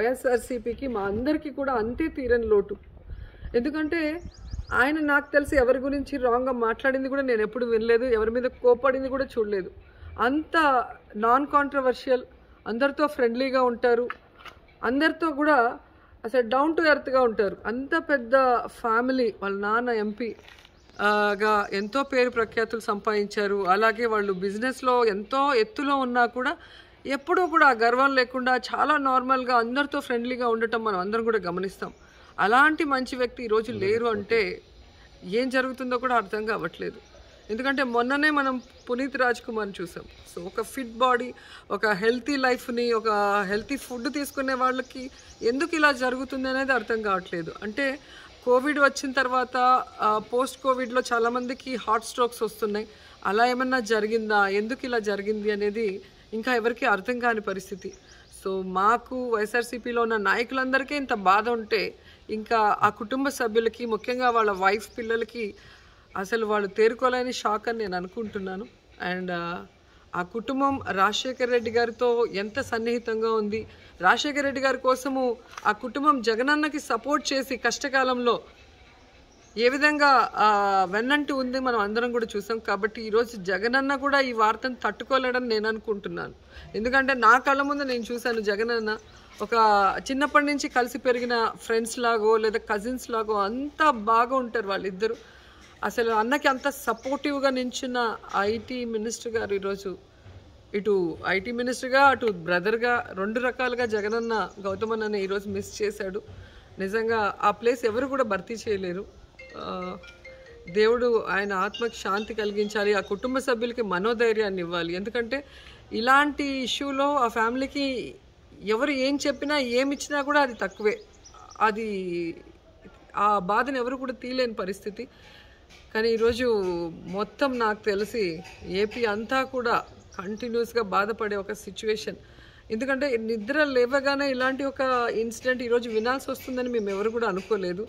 వైఎస్ఆర్సీపీకి మా అందరికీ కూడా అంతే తీరని లోటు. ఎందుకంటే ఆయన నాకు తెలిసి ఎవరి గురించి రాంగ్గా మాట్లాడింది కూడా నేను ఎప్పుడు వినలేదు ఎవరి మీద కోపడింది కూడా చూడలేదు. అంత నాన్ కాంట్రవర్షియల్ అందరితో ఫ్రెండ్లీగా ఉంటారు అందరితో కూడా అసలు డౌన్ టు ఎర్త్గా ఉంటారు. అంత పెద్ద ఫ్యామిలీ వాళ్ళ నాన్న ఎంపీ గా ఎంతో పేరు ప్రఖ్యాతులు సంపాదించారు. అలాగే వాళ్ళు బిజినెస్లో ఎంతో ఎత్తులో ఉన్నా కూడా ఎప్పుడూ కూడా గర్వం లేకుండా చాలా నార్మల్గా అందరితో ఫ్రెండ్లీగా ఉండటం మనం అందరం కూడా గమనిస్తాం. అలాంటి మంచి వ్యక్తి ఈరోజు లేరు అంటే ఏం జరుగుతుందో కూడా అర్థం కావట్లేదు. ఎందుకంటే మొన్ననే మనం పునీత్ రాజ్ కుమార్ని చూసాం. సో ఒక ఫిట్ బాడీ ఒక హెల్తీ లైఫ్ని ఒక హెల్తీ ఫుడ్ తీసుకునే వాళ్ళకి ఎందుకు ఇలా జరుగుతుంది అనేది అర్థం కావట్లేదు. అంటే కోవిడ్ వచ్చిన తర్వాత పోస్ట్ కోవిడ్లో చాలామందికి హార్ట్ స్ట్రోక్స్ వస్తున్నాయి. అలా ఏమన్నా జరిగిందా? ఎందుకు ఇలా జరిగింది అనేది ఇంకా ఎవరికి అర్థం కాని పరిస్థితి. సో మాకు వైఎస్ఆర్సీపీలో ఉన్న నాయకులందరికీ ఇంత బాధ ఉంటే ఇంకా ఆ కుటుంబ సభ్యులకి ముఖ్యంగా వాళ్ళ వైఫ్ పిల్లలకి అసలు వాళ్ళు తేరుకోలేని షాక్ అని నేను అనుకుంటున్నాను. అండ్ ఆ కుటుంబం రాజశేఖర రెడ్డి గారితో ఎంత సన్నిహితంగా ఉంది. రాజశేఖర రెడ్డి గారి కోసము ఆ కుటుంబం జగనన్నకి సపోర్ట్ చేసి కష్టకాలంలో ఏ విధంగా వెన్నంటి ఉంది మనం అందరం కూడా చూసాం. కాబట్టి ఈరోజు జగనన్న కూడా ఈ వార్తను తట్టుకోలేడని నేను అనుకుంటున్నాను. ఎందుకంటే నా కళ్ళ ముందు నేను చూశాను జగనన్న. ఒక చిన్నప్పటి నుంచి కలిసి పెరిగిన ఫ్రెండ్స్ లాగో లేదా కజిన్స్ లాగో అంతా బాగా ఉంటారు వాళ్ళిద్దరు. అసలు అన్నకి అంత సపోర్టివ్గా నించున్న ఐటీ మినిస్టర్ గారు ఈరోజు ఇటు ఐటీ మినిస్టర్గా అటు బ్రదర్గా రెండు రకాలుగా జగనన్న గౌతమ్ అన్నని ఈరోజు మిస్ చేశాడు. నిజంగా ఆ ప్లేస్ ఎవరు కూడా భర్తీ చేయలేరు. దేవుడు ఆయన ఆత్మకి శాంతి కలిగించాలి ఆ కుటుంబ సభ్యులకి మనోధైర్యాన్ని ఇవ్వాలి. ఎందుకంటే ఇలాంటి ఇష్యూలో ఆ ఫ్యామిలీకి ఎవరు ఏం చెప్పినా ఏమి ఇచ్చినా కూడా అది తక్కువే. అది ఆ బాధను ఎవరు కూడా తీయలేని పరిస్థితి. కానీ ఈరోజు మొత్తం నాకు తెలిసి ఏపీ అంతా కూడా కంటిన్యూస్గా బాధపడే ఒక సిచ్యువేషన్. ఎందుకంటే నిద్ర లేవగానే ఇలాంటి ఒక ఇన్సిడెంట్ ఈరోజు వినాల్సి వస్తుందని మేము ఎవరు కూడా అనుకోలేదు.